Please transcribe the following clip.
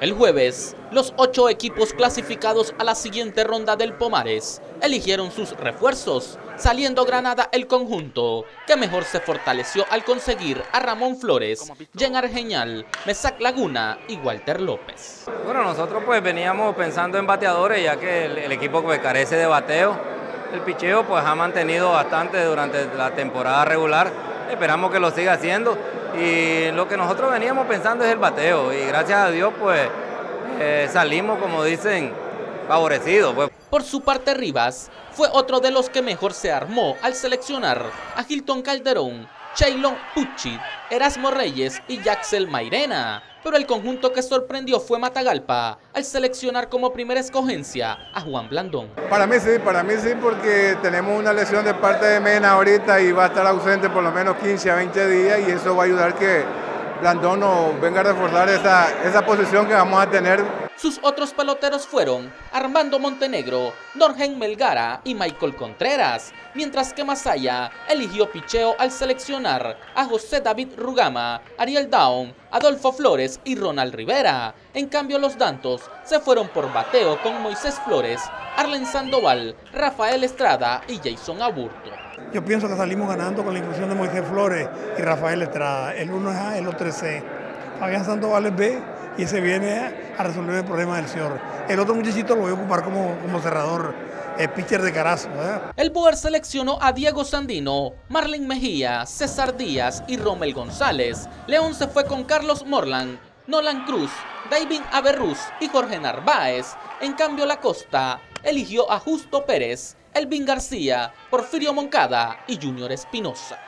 El jueves, los ocho equipos clasificados a la siguiente ronda del Pomares eligieron sus refuerzos, saliendo Granada el conjunto, que mejor se fortaleció al conseguir a Ramón Flores, Jen Argeñal, Mesac Laguna y Walter López. Bueno, nosotros pues veníamos pensando en bateadores, ya que el, equipo pues carece de bateo. El picheo pues ha mantenido bastante durante la temporada regular, esperamos que lo siga haciendo y lo que nosotros veníamos pensando es el bateo y gracias a Dios pues eh, salimos como dicen favorecidos. Pues. Por su parte Rivas fue otro de los que mejor se armó al seleccionar a Hilton Calderón, Chaylon Pucci, Erasmo Reyes y Jaxel Mairena. Pero el conjunto que sorprendió fue Matagalpa al seleccionar como primera escogencia a Juan Blandón. Para mí sí, para mí sí, porque tenemos una lesión de parte de Mena ahorita y va a estar ausente por lo menos 15 a 20 días y eso va a ayudar que Blandón nos venga a reforzar esa, esa posición que vamos a tener sus otros peloteros fueron Armando Montenegro, Norgen Melgara y Michael Contreras, mientras que Masaya eligió picheo al seleccionar a José David Rugama, Ariel Down, Adolfo Flores y Ronald Rivera. En cambio los Dantos se fueron por bateo con Moisés Flores, Arlen Sandoval, Rafael Estrada y Jason Aburto. Yo pienso que salimos ganando con la inclusión de Moisés Flores y Rafael Estrada. El uno es A, el otro es C. Fabián Sandoval es B y ese viene a resolver el problema del señor. El otro muchachito lo voy a ocupar como, como cerrador, el pitcher de carazo. El Boer seleccionó a Diego Sandino, Marlene Mejía, César Díaz y Romel González. León se fue con Carlos Morland, Nolan Cruz, David Averruz y Jorge Narváez. En cambio, la Costa eligió a Justo Pérez, Elvin García, Porfirio Moncada y Junior Espinosa.